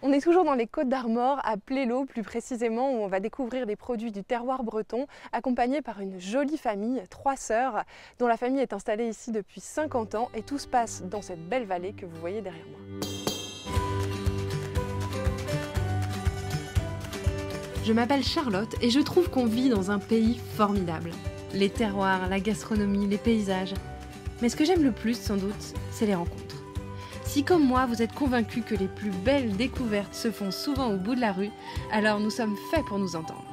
On est toujours dans les Côtes d'Armor, à Plélo plus précisément, où on va découvrir les produits du terroir breton, accompagnés par une jolie famille, trois sœurs, dont la famille est installée ici depuis 50 ans et tout se passe dans cette belle vallée que vous voyez derrière moi. Je m'appelle Charlotte et je trouve qu'on vit dans un pays formidable. Les terroirs, la gastronomie, les paysages. Mais ce que j'aime le plus sans doute, c'est les rencontres. Si comme moi vous êtes convaincu que les plus belles découvertes se font souvent au bout de la rue, alors nous sommes faits pour nous entendre.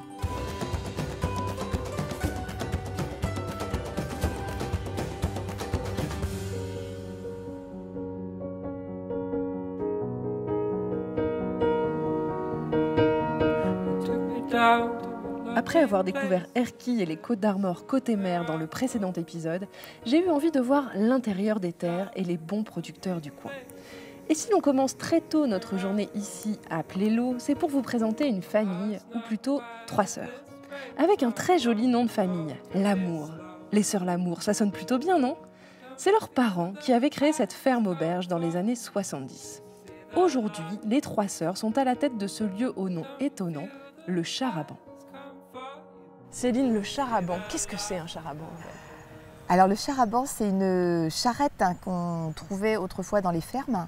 Après avoir découvert Erquy et les Côtes d'Armor côté mer dans le précédent épisode, j'ai eu envie de voir l'intérieur des terres et les bons producteurs du coin. Et si l'on commence très tôt notre journée ici à Plélo, c'est pour vous présenter une famille, ou plutôt trois sœurs. Avec un très joli nom de famille, L'Amour. Les sœurs L'Amour, ça sonne plutôt bien, non? C'est leurs parents qui avaient créé cette ferme auberge dans les années 70. Aujourd'hui, les trois sœurs sont à la tête de ce lieu au nom étonnant, le Charaban. Céline, le charaban, qu'est-ce que c'est un charaban Alors le charaban, c'est une charrette hein, qu'on trouvait autrefois dans les fermes,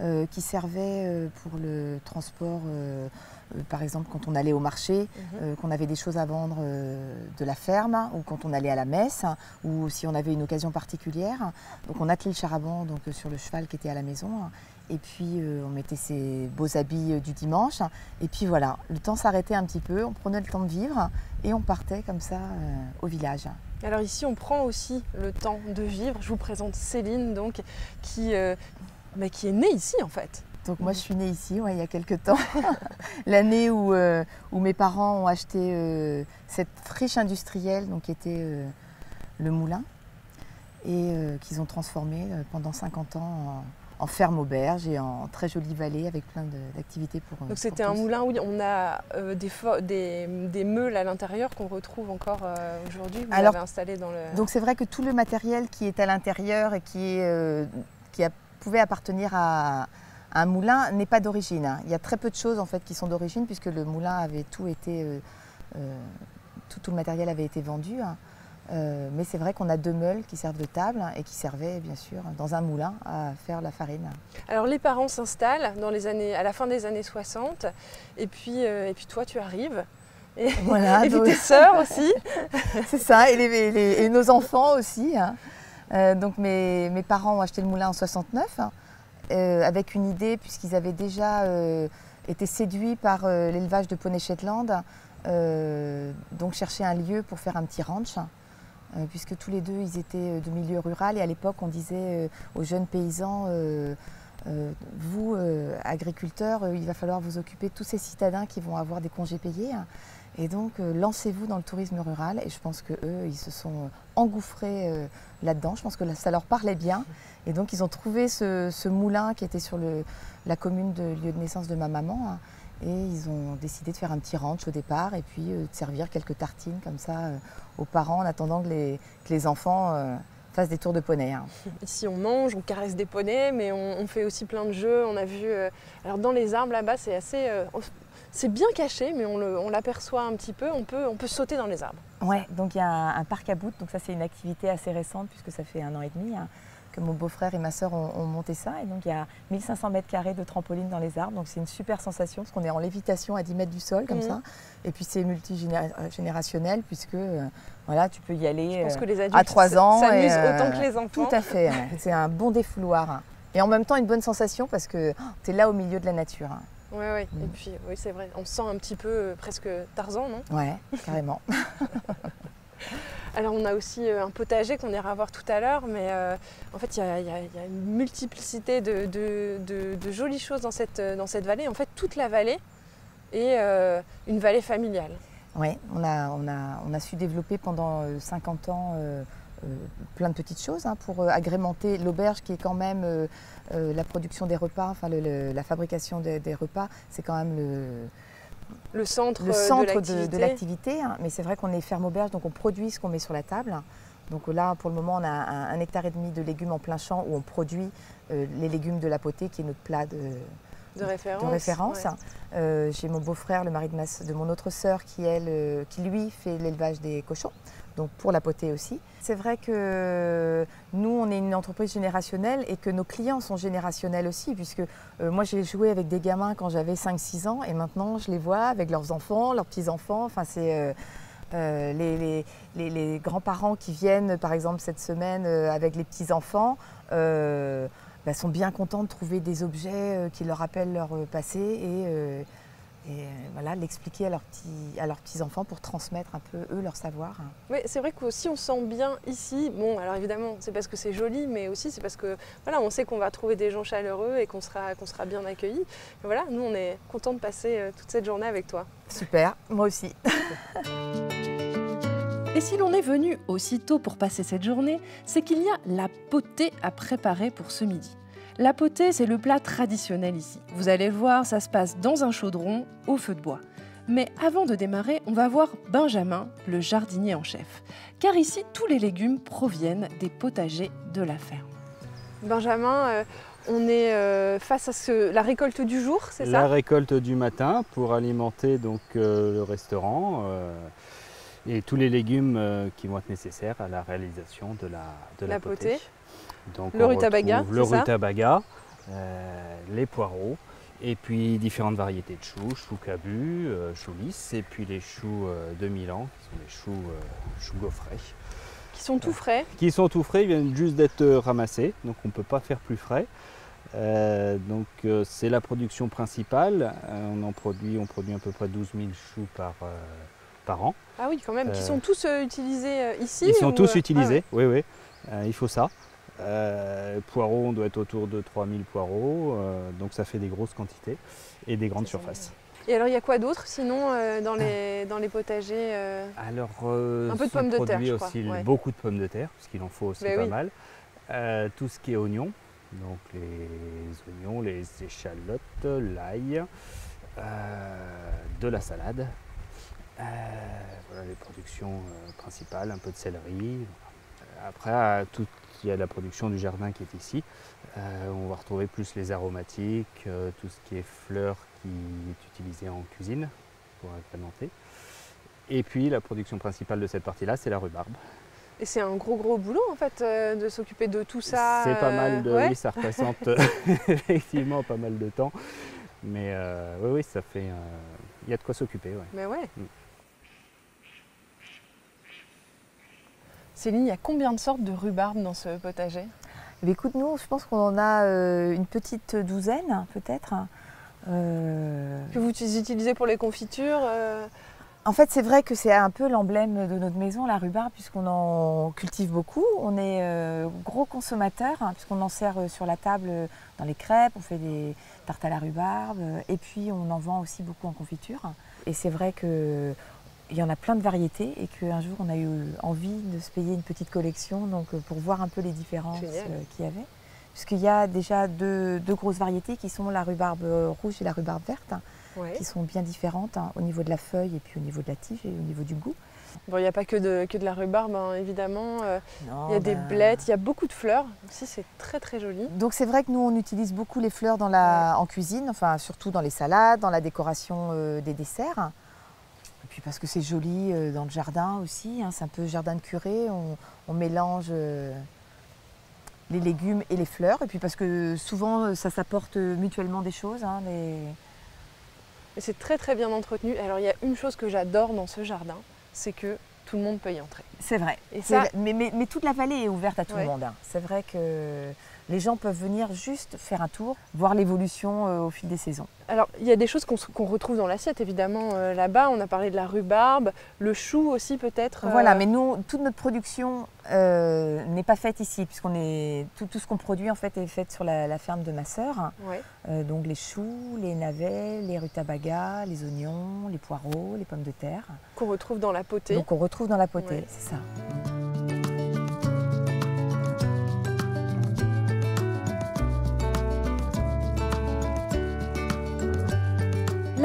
euh, qui servait euh, pour le transport, euh, par exemple quand on allait au marché, mhm. qu'on avait des choses à vendre de la ferme, ou quand on allait à la messe, ou si on avait une occasion particulière. Donc on attelait le charaban donc, sur le cheval qui était à la maison. Et puis on mettait ses beaux habits du dimanche. Et puis voilà, le temps s'arrêtait un petit peu, on prenait le temps de vivre et on partait comme ça au village. Alors ici, on prend aussi le temps de vivre. Je vous présente Céline, donc, qui, mais qui est née ici en fait. Donc moi je suis née ici il y a quelques temps, l'année où, euh, où, mes parents ont acheté euh, cette friche industrielle donc, qui était euh, le moulin et qu'ils ont transformé pendant 50 ans en, ferme auberge et en très jolie vallée avec plein d'activités pour Donc c'était un moulin où on a des, des, des, meules à l'intérieur qu'on retrouve encore aujourd'hui, vous installé dans le... Donc c'est vrai que tout le matériel qui est à l'intérieur et qui, est, qui a pouvait appartenir à, un moulin n'est pas d'origine. Hein. Il y a très peu de choses en fait qui sont d'origine puisque le moulin avait tout été, euh, euh, tout, le matériel avait été vendu. Hein. Euh, mais c'est vrai qu'on a deux meules qui servent de table et qui servaient bien sûr dans un moulin à faire la farine. Alors les parents s'installent dans les années, à la fin des années 60 et puis, et puis toi tu arrives. Et, voilà, et puis tes sœurs aussi. c'est ça, et, et, nos enfants aussi. Hein. Euh, donc mes, parents ont acheté le moulin en 69 hein, euh, avec une idée puisqu'ils avaient déjà euh, été séduits par l'élevage de poney Shetland, donc chercher un lieu pour faire un petit ranch. Puisque tous les deux ils étaient de milieu rural et à l'époque on disait aux jeunes paysans vous agriculteurs il va falloir vous occuper de tous ces citadins qui vont avoir des congés payés hein. Et donc, euh, lancez-vous dans le tourisme rural. Et je pense qu'eux, ils se sont engouffrés euh, là-dedans. Je pense que ça leur parlait bien. Et donc, ils ont trouvé ce, moulin qui était sur la commune de lieu de naissance de ma maman. Hein. Et ils ont décidé de faire un petit ranch au départ et puis euh, de servir quelques tartines comme ça aux parents en attendant que les, enfants fassent des tours de poney. Hein. Ici, on mange, on caresse des poneys, mais on, fait aussi plein de jeux. On a vu. alors, dans les arbres là-bas, c'est assez. C'est bien caché, mais on l'aperçoit un petit peu. On peut, on peut sauter dans les arbres. Ouais, donc il y a un, parc à bout. Donc ça, c'est une activité assez récente puisque ça fait un an et demi hein, que mon beau-frère et ma soeur ont, monté ça. Et donc il y a 1500 mètres carrés de trampoline dans les arbres. Donc c'est une super sensation parce qu'on est en lévitation à 10 mètres du sol comme mhm. ça. Et puis c'est multigénérationnel puisque euh, voilà, tu peux y aller Je que les euh, à 3 ans. S'amusent euh, autant que les enfants. Tout à fait. c'est un bon défouloir. Et en même temps une bonne sensation parce que oh, tu es là au milieu de la nature. Hein. Oui, oui. Et mm. puis, oui, c'est vrai. On se sent un petit peu euh, presque Tarzan, non? Ouais, carrément. Alors, on a aussi euh, un potager qu'on ira voir tout à l'heure, mais euh, en fait, il y, a une multiplicité de, jolies choses dans cette, dans cette vallée. En fait, toute la vallée est une vallée familiale. Oui, on a, su développer pendant 50 ans plein de petites choses hein, pour agrémenter l'auberge qui est quand même euh, la production des repas, enfin la fabrication des, repas, c'est quand même le, le centre, de l'activité. Hein. Mais c'est vrai qu'on est ferme auberge, donc on produit ce qu'on met sur la table. Donc là, pour le moment, on a un, hectare et demi de légumes en plein champ où on produit euh, les légumes de la potée, qui est notre plat de référence. De référence. Euh, j'ai mon beau-frère, le mari de, ma, de mon autre sœur, qui, elle, euh, qui lui fait l'élevage des cochons, donc pour la potée aussi. C'est vrai que nous, on est une entreprise générationnelle et que nos clients sont générationnels aussi, puisque euh, moi, j'ai joué avec des gamins quand j'avais 5-6 ans et maintenant, je les vois avec leurs enfants, leurs petits-enfants. Enfin, c'est. les, les, les, grands-parents qui viennent, par exemple, cette semaine avec les petits-enfants, bah, sont bien contents de trouver des objets euh, qui leur rappellent leur euh, passé et, euh, voilà, l'expliquer à leurs petits, à leurs petits enfants pour transmettre un peu eux leur savoir. Oui, c'est vrai qu'aussi on sent bien ici. Bon, alors évidemment, c'est parce que c'est joli, mais aussi c'est parce que voilà, on sait qu'on va trouver des gens chaleureux et qu'on sera, qu'on sera bien accueillis. voilà, nous on est contents de passer toute cette journée avec toi. Super, moi aussi. Et si l'on est venu aussitôt pour passer cette journée, c'est qu'il y a la potée à préparer pour ce midi. La potée, c'est le plat traditionnel ici. Vous allez voir, ça se passe dans un chaudron au feu de bois. Mais avant de démarrer, on va voir Benjamin, le jardinier en chef. Car ici, tous les légumes proviennent des potagers de la ferme. Benjamin, euh, on est euh, face à la récolte du jour, c'est ça? La récolte du matin pour alimenter donc euh, le restaurant et tous les légumes euh, qui vont être nécessaires à la réalisation de la, de la, potée. Donc le rutabaga, le rutabaga, euh, les poireaux, et puis différentes variétés de choux, choux cabu, euh, choux lisses, et puis les choux de Milan, qui sont les choux, choux gaufrés. Qui sont tout frais Qui sont tout frais, ils viennent juste d'être ramassés, donc on ne peut pas faire plus frais. donc c'est la production principale. on en produit, on produit à peu près 12 000 choux par, par an. Ah oui, quand même, qui sont euh, tous euh, utilisés euh, ici Ils sont tous utilisés, ah oui, oui, il faut ça. poireaux, on doit être autour de 3000 poireaux, donc ça fait des grosses quantités et des grandes surfaces. Et alors il y a quoi d'autre sinon dans, les, dans les potagers Alors un peu de pommes de terre, je aussi beaucoup de pommes de terre, parce qu'il en faut aussi ben pas mal. tout ce qui est oignons, donc les oignons, les échalotes, l'ail, de la salade, voilà les productions euh, principales, un peu de céleri. Après, tout, il y a la production du jardin qui est ici. Euh, on va retrouver plus les aromatiques, tout ce qui est fleurs qui est utilisé en cuisine pour agrémenter. Et puis la production principale de cette partie-là, c'est la rhubarbe. Et c'est un gros gros boulot en fait de s'occuper de tout ça. C'est pas mal de, oui, ça représente effectivement pas mal de temps. Mais oui, oui, ça fait, il y a de quoi s'occuper. Ouais. Mais ouais. Mm. Céline, il y a combien de sortes de rhubarbe dans ce potager? Eh Écoute, nous, je pense qu'on en a euh, une petite douzaine, peut-être. Euh, que vous utilisez pour les confitures euh? En fait, c'est vrai que c'est un peu l'emblème de notre maison, la rhubarbe, puisqu'on en cultive beaucoup. On est gros consommateurs, hein, puisqu'on en sert sur la table dans les crêpes, on fait des tartes à la rhubarbe, et puis on en vend aussi beaucoup en confiture. Et c'est vrai que il y en a plein de variétés et qu'un jour on a eu envie de se payer une petite collection donc, euh, pour voir un peu les différences euh, qu'il y avait. Puisqu'il y a déjà deux, grosses variétés qui sont la rhubarbe rouge et la rhubarbe verte, hein, qui sont bien différentes hein, au niveau de la feuille et puis au niveau de la tige et au niveau du goût. Bon, il n'y a pas que de, que de la rhubarbe, hein, évidemment. Euh, il y a des ben blettes, il y a beaucoup de fleurs. Aussi, c'est très très joli. Donc c'est vrai que nous, on utilise beaucoup les fleurs dans la, en cuisine, enfin surtout dans les salades, dans la décoration des desserts puis parce que c'est joli euh, dans le jardin aussi, hein, c'est un peu jardin de curé, on, mélange euh, les légumes et les fleurs, et puis parce que souvent euh, ça s'apporte mutuellement des choses. Hein, c'est très très bien entretenu. Alors il y a une chose que j'adore dans ce jardin, c'est que tout le monde peut y entrer. C'est vrai. Et ça... mais, toute la vallée est ouverte à tout le monde. Hein. C'est vrai que les gens peuvent venir juste faire un tour, voir l'évolution au fil des saisons. Alors, il y a des choses qu'on retrouve dans l'assiette, évidemment, euh, là-bas. On a parlé de la rhubarbe, le chou aussi, peut-être. Voilà, euh, mais nous, toute notre production n'est pas faite ici, puisqu'on est tout, ce qu'on produit en fait est fait sur la, ferme de ma sœur. donc les choux, les navets, les rutabagas, les oignons, les poireaux, les pommes de terre. Qu'on retrouve dans la potée. Donc on retrouve dans la potée, c'est ça.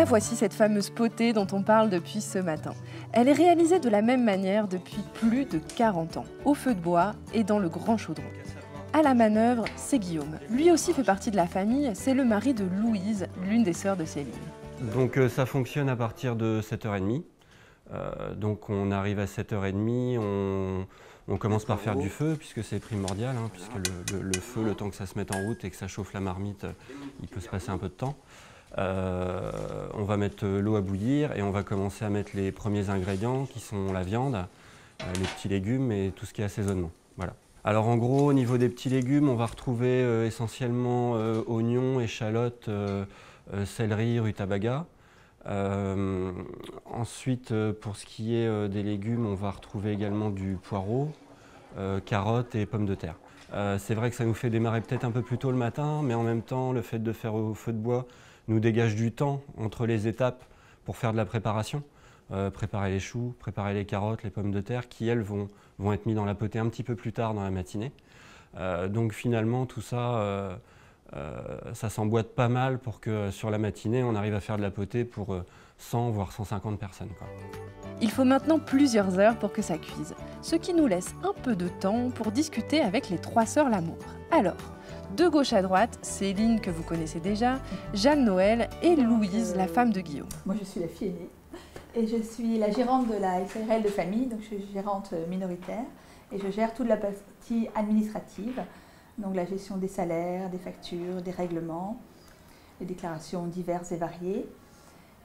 Voici cette fameuse potée dont on parle depuis ce matin. Elle est réalisée de la même manière depuis plus de 40 ans, au feu de bois et dans le grand chaudron. À la manœuvre, c'est Guillaume. Lui aussi fait partie de la famille, c'est le mari de Louise, l'une des sœurs de Céline. Donc euh, ça fonctionne à partir de 7h30. Euh, donc on arrive à 7h30, on, commence par faire du feu, puisque c'est primordial, hein, puisque le, feu, le temps que ça se mette en route et que ça chauffe la marmite, il peut se passer un peu de temps. Euh, on va mettre l'eau à bouillir et on va commencer à mettre les premiers ingrédients qui sont la viande, euh, les petits légumes et tout ce qui est assaisonnement. Voilà. Alors en gros, au niveau des petits légumes, on va retrouver euh, essentiellement oignons, échalotes, céleri, rutabaga. Ensuite, pour ce qui est des légumes, on va retrouver également du poireau, carottes et pommes de terre. c'est vrai que ça nous fait démarrer peut-être un peu plus tôt le matin, mais en même temps, le fait de faire au feu de bois nous dégage du temps entre les étapes pour faire de la préparation. préparer les choux, préparer les carottes, les pommes de terre, qui elles vont, vont être mis dans la potée un petit peu plus tard dans la matinée. donc finalement, tout ça euh, ça s'emboîte pas mal pour que sur la matinée, on arrive à faire de la potée pour 100 euh, voire 150 personnes. Il faut maintenant plusieurs heures pour que ça cuise, ce qui nous laisse un peu de temps pour discuter avec les trois sœurs Lamour. Alors, de gauche à droite, Céline que vous connaissez déjà, Jeanne Noël et Louise, la femme de Guillaume. Moi je suis la fille aînée et je suis la gérante de la SRL de famille, donc je suis gérante minoritaire et je gère toute la partie administrative donc la gestion des salaires, des factures, des règlements, les déclarations diverses et variées.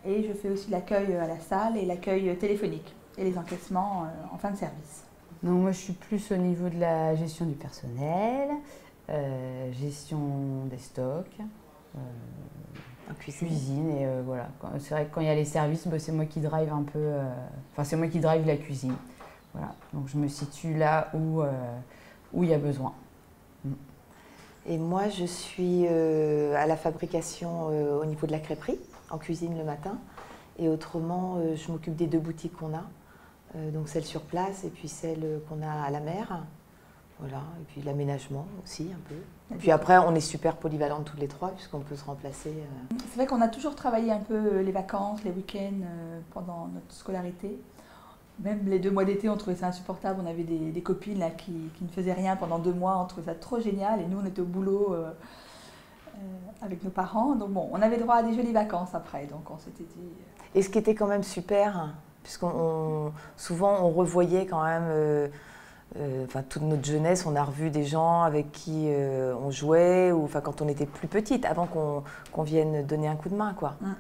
Et je fais aussi l'accueil à la salle et l'accueil téléphonique et les encaissements euh, en fin de service. Donc moi je suis plus au niveau de la gestion du personnel, euh, gestion des stocks, euh, cuisine. et voilà. C'est vrai que quand il y a les services, bah, c'est moi qui drive un peu, enfin c'est moi qui drive la cuisine. Voilà. Donc je me situe là où, où il y a besoin. Et moi, je suis euh, à la fabrication euh, au niveau de la crêperie, en cuisine le matin. Et autrement, euh, je m'occupe des deux boutiques qu'on a. donc celle sur place et puis celle qu'on a à la mer. Voilà, et puis l'aménagement aussi un peu. Et puis après, on est super polyvalentes toutes les trois puisqu'on peut se remplacer. C'est vrai qu'on a toujours travaillé un peu les vacances, les week-ends pendant notre scolarité même les deux mois d'été, on trouvait ça insupportable. On avait des, copines là, qui, ne faisaient rien pendant deux mois. On trouvait ça trop génial. Et nous, on était au boulot euh, euh, avec nos parents. Donc bon, on avait droit à des jolies vacances après. Donc on s'était dit. Euh, et ce qui était quand même super, puisqu'on souvent on revoyait quand même. enfin, toute notre jeunesse, on a revu des gens avec qui on jouait, ou enfin quand on était plus petite, avant qu'on vienne donner un coup de main, quoi. Mm.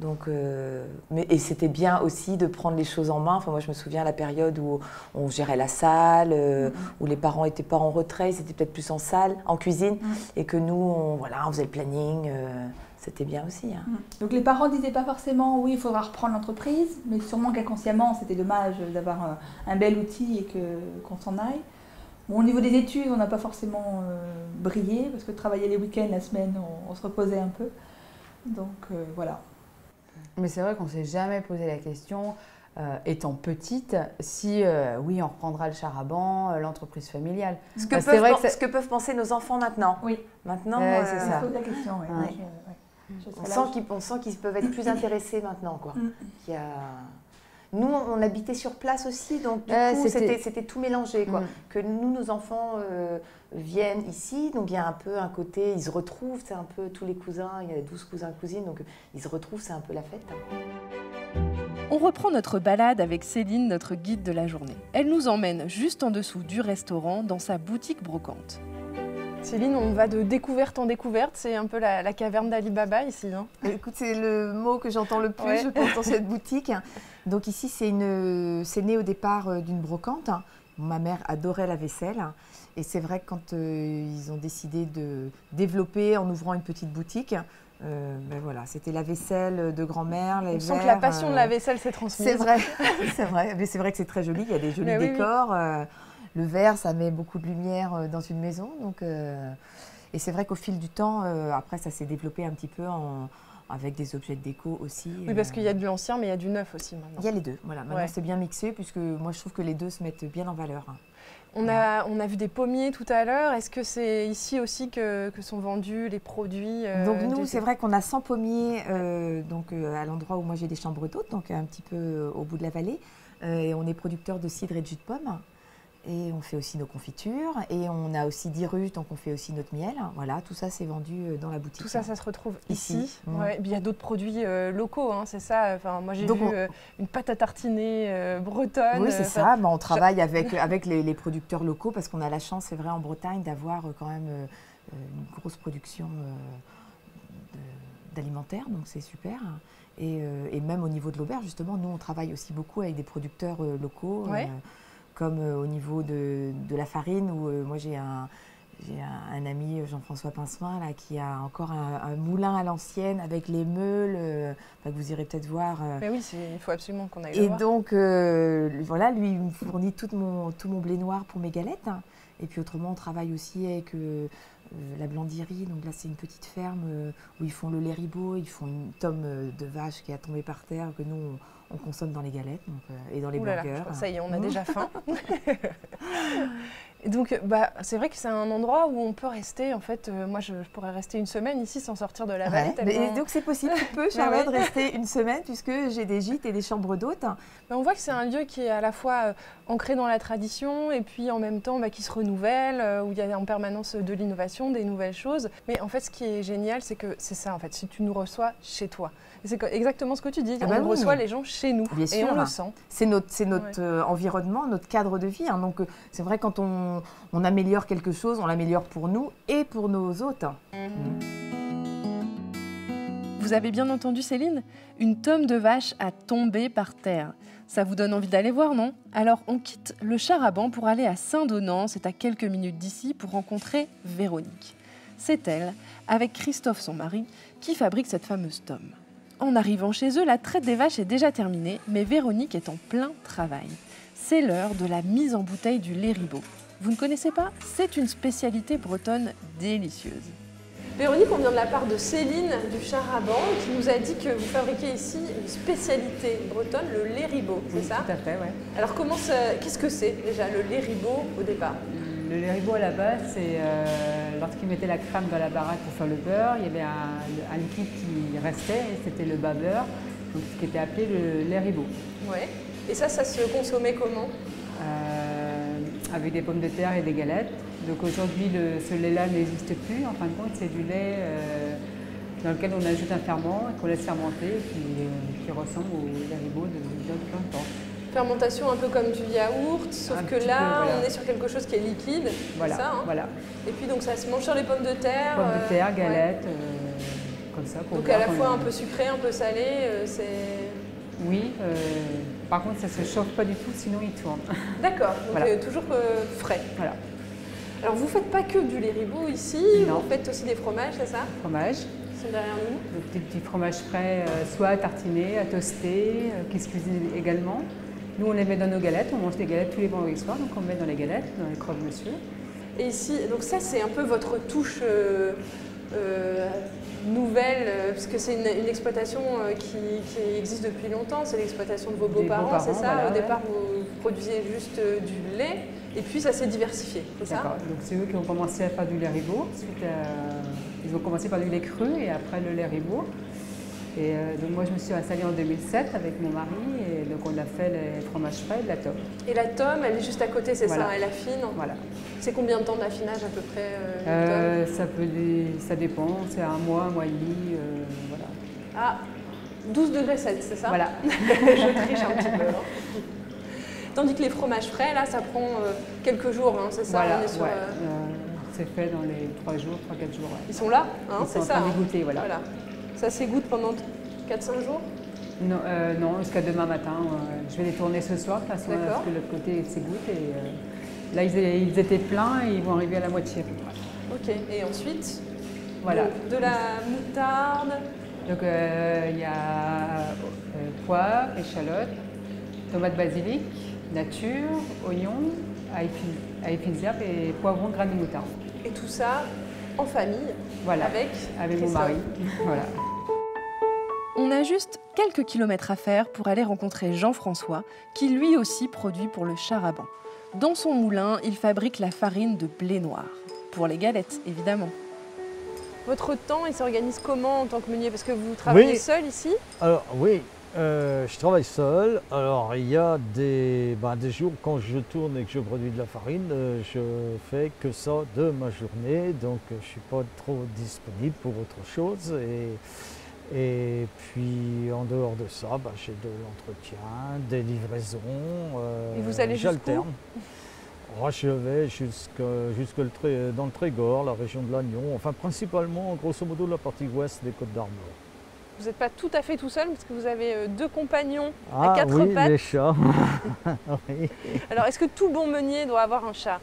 Donc, euh, mais, et c'était bien aussi de prendre les choses en main. Enfin, moi, je me souviens la période où on gérait la salle, euh, mm-hmm. où les parents n'étaient pas en retrait, c'était peut-être plus en salle, en cuisine, mm. et que nous, on, voilà, on faisait le planning. Euh, c'était bien aussi. Hein. Mm. Donc les parents disaient pas forcément oui, il faudra reprendre l'entreprise, mais sûrement qu'inconsciemment, c'était dommage d'avoir un, bel outil et qu'on s'en aille. au niveau des études, on n'a pas forcément brillé, parce que travailler les week-ends, la semaine, on, se reposait un peu. Donc voilà. Mais c'est vrai qu'on ne s'est jamais posé la question, euh, étant petite, si euh, oui, on reprendra le charaban, euh, l'entreprise familiale. Ce que, peuvent, vrai que ce que peuvent penser nos enfants maintenant. Oui. Maintenant, c'est ça. Pose la question. On, sent qu'ils peuvent être plus intéressés maintenant. Quoi. Mm. a... Nous, on habitait sur place aussi, donc du coup, c'était tout mélangé. Quoi. Mm. Que nous, nos enfants viennent ici, donc il y a un peu un côté, ils se retrouvent, c'est un peu tous les cousins, il y a 12 cousins cousines, donc ils se retrouvent, c'est un peu la fête. On reprend notre balade avec Céline, notre guide de la journée. Elle nous emmène juste en dessous du restaurant dans sa boutique brocante. Céline, on va de découverte en découverte, c'est un peu la, caverne d'Ali Baba ici. Hein. Écoute, c'est le mot que j'entends le plus, je pense, dans cette boutique. Donc ici, c'est né au départ euh, d'une brocante. Ma mère adorait la vaisselle. Et c'est vrai que quand euh, ils ont décidé de développer en ouvrant une petite boutique, euh, ben voilà, c'était la vaisselle de grand-mère, les On sent que la passion de la vaisselle s'est transmise. C'est vrai, c'est vrai. Mais c'est vrai que c'est très joli. Il y a des jolis décors. Le verre, ça met beaucoup de lumière dans une maison. Donc, et c'est vrai qu'au fil du temps, après, ça s'est développé un petit peu avec des objets de déco aussi. Oui, parce qu'il y a de l'ancien, mais il y a du neuf aussi maintenant. Il y a les deux. Voilà, maintenant c'est bien mixé, puisque moi je trouve que les deux se mettent bien en valeur. On a, on a vu des pommiers tout à l'heure. Est-ce que c'est ici aussi que, sont vendus les produits euh, Donc nous, c'est vrai qu'on a 100 pommiers euh, donc, euh, à l'endroit où moi j'ai des chambres d'hôtes, donc un petit peu au bout de la vallée. et on est producteur de cidre et de jus de pomme. Et on fait aussi nos confitures. Et on a aussi 10 ruches, donc on fait aussi notre miel. Voilà, tout ça, c'est vendu euh, dans la boutique. Tout ça, ça se retrouve ici. Mmh. il y a d'autres produits euh, locaux, hein, c'est ça enfin, Moi, j'ai vu euh, une pâte à tartiner bretonne. Oui, c'est ça. on travaille avec, avec les, producteurs locaux parce qu'on a la chance, c'est vrai, en Bretagne, d'avoir quand même une grosse production d'alimentaire. Donc, c'est super. Et, et, même au niveau de l'auberge, justement, nous, on travaille aussi beaucoup avec des producteurs locaux comme euh, au niveau de, la farine, où euh, moi j'ai un, un, ami, Jean-François Pincemin, là, qui a encore un, moulin à l'ancienne avec les meules, euh, que vous irez peut-être voir. Mais oui, il faut absolument qu'on aille Et voir. donc, voilà, lui, il me fournit tout mon, tout mon blé noir pour mes galettes. Et puis autrement, on travaille aussi avec la Blandirie. Donc là, c'est une petite ferme où ils font le lait ribot, ils font une tome de vache qui a tombé par terre, que nous, on consomme dans les galettes euh, et dans les burgers. ça y est, on a déjà faim. donc, bah, c'est vrai que c'est un endroit où on peut rester. En fait, euh, moi, je, pourrais rester une semaine ici sans sortir de la vallée. Et donc, c'est possible. Tu peux, Charlotte, rester une semaine puisque j'ai des gîtes et des chambres d'hôtes. on voit que c'est un lieu qui est à la fois euh, ancré dans la tradition et puis en même temps bah, qui se renouvelle, où il y a en permanence de l'innovation, des nouvelles choses. Mais en fait, ce qui est génial, c'est que c'est ça. En fait, si tu nous reçois chez toi. C'est exactement ce que tu dis. Ah bah on reçoit les gens chez nous et on le sent. C'est notre, notre euh, environnement, notre cadre de vie. Hein. Donc euh, c'est vrai quand on, améliore quelque chose, on l'améliore pour nous et pour nos hôtes. Vous avez bien entendu Céline Une tome de vache a tombé par terre. Ça vous donne envie d'aller voir, non? Alors on quitte le Charaban pour aller à Saint-Donant, c'est à quelques minutes d'ici, pour rencontrer Véronique. C'est elle, avec Christophe son mari, qui fabrique cette fameuse tome. En arrivant chez eux, la traite des vaches est déjà terminée, mais Véronique est en plein travail. C'est l'heure de la mise en bouteille du lait ribot. Vous ne connaissez pas? C'est une spécialité bretonne délicieuse. Véronique, on vient de la part de Céline du Charaban qui nous a dit que vous fabriquez ici une spécialité bretonne, le lait ribot, c'est ça? Tout à fait, oui. Alors comment qu'est-ce que c'est déjà le lait ribot au départ? Le lait ribot à la base, c'est euh, lorsqu'ils mettaient la crème dans la baraque pour faire le beurre, il y avait un, liquide qui restait et c'était le bas beurre, ce qui était appelé le lait ribot. Ouais. Et ça, ça se consommait comment? Euh, Avec des pommes de terre et des galettes. Donc aujourd'hui, ce lait-là n'existe plus. En fin de compte, c'est du lait euh, dans lequel on ajoute un ferment et qu'on laisse fermenter qui, qui ressemble au lait ribot de, de, de, fermentation un peu comme du yaourt, sauf que là, on est sur quelque chose qui est liquide. Voilà, ça, hein voilà. Et puis donc ça se mange sur les pommes de terre. Pommes de terre, euh, galettes, euh, comme ça. donc à la fois un peu sucré, un peu salé, euh, c'est. Oui. par contre, ça ne se chauffe pas du tout, sinon il tourne. D'accord. Donc toujours frais. Voilà. Alors vous ne faites pas que du lait ribot ici, vous faites aussi des fromages, c'est ça? Fromages. Ils sont derrière nous. des petits fromages frais, soit à tartiner, à toaster, qui se cuisinent également. Nous, on les met dans nos galettes, on mange des galettes tous les vendredis soirs, donc on met dans les galettes, dans les croque monsieur. Et ici, donc ça, c'est un peu votre touche euh, euh, nouvelle, euh, puisque c'est une, exploitation qui, existe depuis longtemps, c'est l'exploitation de vos beaux-parents, c'est ça Au départ, vous produisiez juste du lait, et puis ça s'est diversifié, c'est ça Donc c'est eux qui ont commencé à faire du lait ribot. ils ont commencé par du lait cru et après le lait ribot. Et euh, donc moi je me suis installée en 2007 avec mon mari et donc on a fait les fromages frais de la tome. Et la tome, elle est juste à côté, c'est ça, elle affine Voilà. C'est combien de temps d'affinage à peu près euh, euh ça, peut ça dépend, c'est un mois, un mois et demi, voilà. Ah, 12 degrés 7, c'est ça? Voilà. je triche un petit peu. Hein. Tandis que les fromages frais, là, ça prend quelques jours, hein, c'est ça? Voilà, c'est fait dans les 3 jours, 3-4 jours. Ils sont là, hein, c'est ça. Ils sont voilà. voilà. Ça s'égoutte pendant 4-5 jours Non, euh, non jusqu'à demain matin. je vais les tourner ce soir, de parce que l'autre côté s'égoutte. Et euh, là, ils, étaient pleins et ils vont arriver à la moitié. Ok, et ensuite voilà. de la moutarde Donc, euh, il y a poivre, échalote, tomate basilic, nature, oignon, ail herbes et poivron, graines de moutarde. Et tout ça en famille voilà, avec, avec mon mari. voilà. On a juste quelques kilomètres à faire pour aller rencontrer Jean-François, qui lui aussi produit pour le charaban. Dans son moulin, il fabrique la farine de blé noir. Pour les galettes, évidemment. Votre temps, il s'organise comment en tant que meunier? Parce que vous travaillez seul ici? Alors oui, euh, je travaille seul. Alors, il y a des, ben, des jours quand je tourne et que je produis de la farine, euh, je fais que ça de ma journée. Donc, je ne suis pas trop disponible pour autre chose. Et, et puis, en dehors de ça, ben, j'ai de l'entretien, des livraisons. Euh, et vous allez J'alterne. Oh, je vais jusque, jusque le, dans le Trégor, la région de l'Agnon, enfin principalement, grosso modo, la partie ouest des Côtes d'Armor. Vous n'êtes pas tout à fait tout seul parce que vous avez euh, deux compagnons à ah quatre oui, pattes. Les chats. Alors, est-ce que tout bon meunier doit avoir un chat?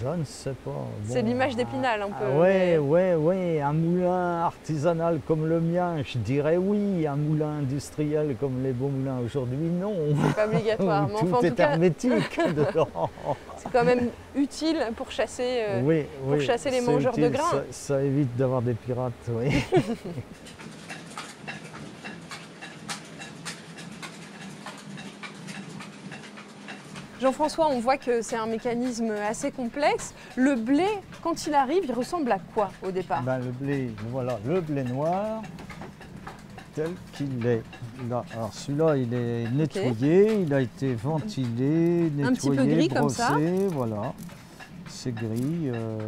Je ne sais pas. c'est l'image d'Épinal un peu. Oui, oui, oui. Un moulin artisanal comme le mien, je dirais oui. Un moulin industriel comme les beaux moulins aujourd'hui, non. C'est pas obligatoire. mais Tout est hermétique dedans. C'est quand même utile pour chasser, euh, pour chasser les mangeurs de grains. Ça, ça évite d'avoir des pirates, oui. Jean-François, on voit que c'est un mécanisme assez complexe. Le blé, quand il arrive, il ressemble à quoi au départ ben, Le blé, voilà, le blé noir tel qu'il est. alors celui-là, il est nettoyé, il a été ventilé, nettoyé, un petit peu gris brossé, comme ça. voilà. C'est gris. Euh.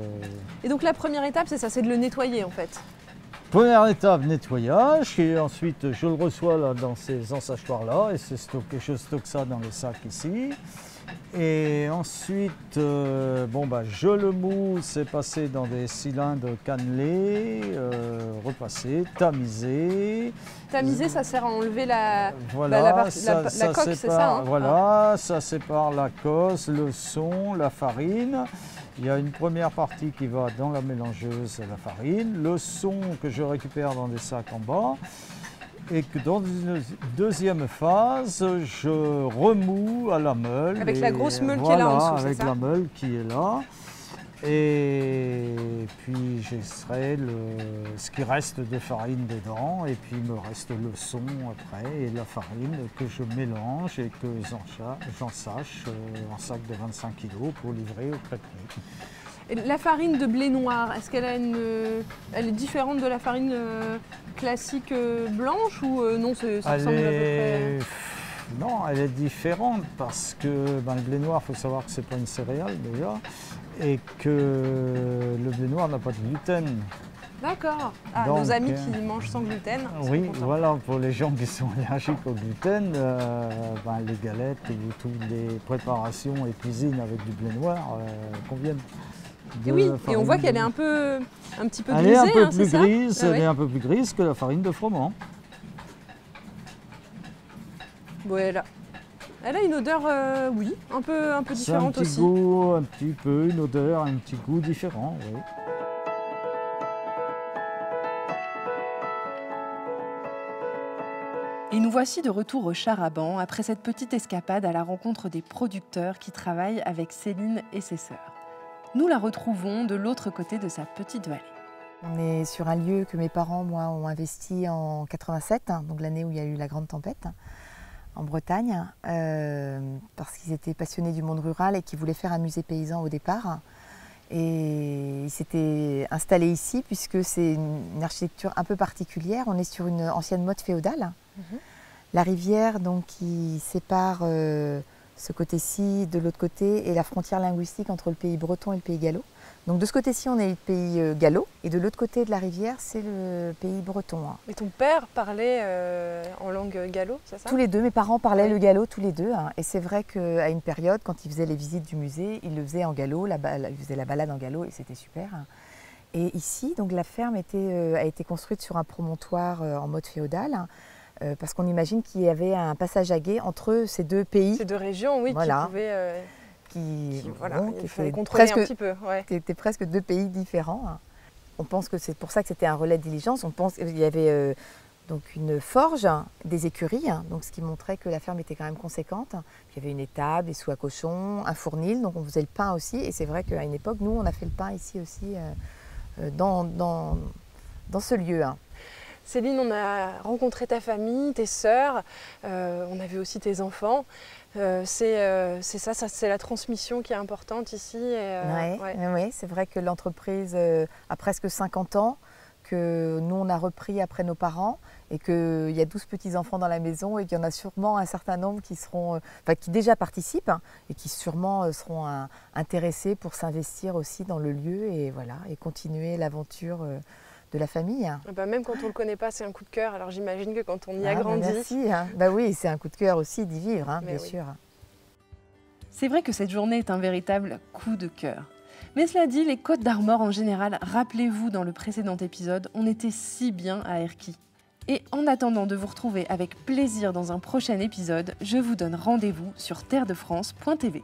Et donc la première étape, c'est ça, c'est de le nettoyer en fait. Première étape, nettoyage, et ensuite je le reçois là, dans ces ensachoirs-là, et stocké, je stocke ça dans les sacs ici. Et ensuite, euh, bon, bah, je le mousse, c'est passé dans des cylindres cannelés, euh, repassé, tamisé. Tamisé, ça sert à enlever la, voilà, bah, la, ça, coque, c'est ça hein Voilà, ça sépare la cosse, le son, la farine. Il y a une première partie qui va dans la mélangeuse, la farine, le son que je récupère dans des sacs en bas et que dans une deuxième phase, je remous à la meule. Avec la grosse meule qui est là en dessous, avec la meule qui est là. Et puis j'extrais ce qui reste de farine dedans et puis il me reste le son après et la farine que je mélange et que j'en sache euh, en sac de 25 kg pour livrer au la farine de blé noir, est-ce qu'elle elle est différente de la farine euh, classique euh, blanche ou euh, non, ça ressemble à peu près Non, elle est différente parce que ben, le blé noir, il faut savoir que ce n'est pas une céréale déjà et que le blé noir n'a pas de gluten. D'accord. Ah, nos amis qui mangent sans gluten. Oui, voilà, pour les gens qui sont allergiques au gluten, ben, les galettes et toutes les préparations et cuisines avec du blé noir conviennent. Et oui, et on voit qu'elle est un peu, un petit peu elle grisée, est un peu hein, plus grise, ah elle est un peu plus grise que la farine de froment. Voilà. Elle a une odeur, euh, oui, un peu, un peu différente un petit Goût, un petit peu, une odeur, un petit goût différent, oui. Et nous voici de retour au Charaban après cette petite escapade à la rencontre des producteurs qui travaillent avec Céline et ses sœurs nous la retrouvons de l'autre côté de sa petite vallée. On est sur un lieu que mes parents, moi, ont investi en 87, hein, donc l'année où il y a eu la grande tempête en Bretagne, euh, parce qu'ils étaient passionnés du monde rural et qu'ils voulaient faire un musée paysan au départ. Et ils s'étaient installés ici puisque c'est une, architecture un peu particulière. On est sur une ancienne mode féodale. Mhm. La rivière donc, qui sépare euh, ce côté-ci, de l'autre côté, et la frontière linguistique entre le pays breton et le pays gallo. Donc de ce côté-ci, on est le pays euh, gallo, et de l'autre côté de la rivière, c'est le pays breton. Hein. Et ton père parlait euh, en langue gallo, c'est ça? Tous les deux, mes parents parlaient le gallo tous les deux. Hein. Et c'est vrai qu'à une période, quand ils faisaient les visites du musée, ils le faisaient en gallo, la, ils faisaient la balade en gallo, et c'était super. Hein. Et ici, donc la ferme était, euh, a été construite sur un promontoire en mode féodal. Euh, parce qu'on imagine qu'il y avait un passage à guet entre ces deux pays. Ces deux régions, oui, voilà. qui pouvaient... Euh, qui, voilà, contrôler presque, un petit peu. Qui étaient presque deux pays différents. On pense que c'est pour ça que c'était un relais de diligence. On pense qu'il y avait euh, donc une forge, des écuries, hein, donc ce qui montrait que la ferme était quand même conséquente. il y avait une étable, des sous à cochon, un fournil, donc on faisait le pain aussi. Et c'est vrai qu'à une époque, nous, on a fait le pain ici aussi, dans, dans, dans, ce lieu. Hein. Céline, on a rencontré ta famille, tes sœurs, euh, on a vu aussi tes enfants. Euh, euh, c'est ça, c'est la transmission qui est importante ici. Oui, c'est vrai que l'entreprise a presque 50 ans, que nous, on a repris après nos parents et qu'il y a 12 petits-enfants dans la maison et qu'il y en a sûrement un certain nombre qui, seront, enfin, qui déjà participent hein, et qui sûrement seront intéressés pour s'investir aussi dans le lieu et, voilà, et continuer l'aventure de la famille. Ah bah, même quand on ne le connaît pas, c'est un coup de cœur. Alors j'imagine que quand on y a ah, bah, grandi. merci. Hein. Bah oui, c'est un coup de cœur aussi d'y vivre, hein, bien sûr. C'est vrai que cette journée est un véritable coup de cœur. Mais cela dit, les Côtes d'Armor en général, rappelez-vous dans le précédent épisode, on était si bien à Erquy. Et en attendant de vous retrouver avec plaisir dans un prochain épisode, je vous donne rendez-vous sur terredefrance.tv.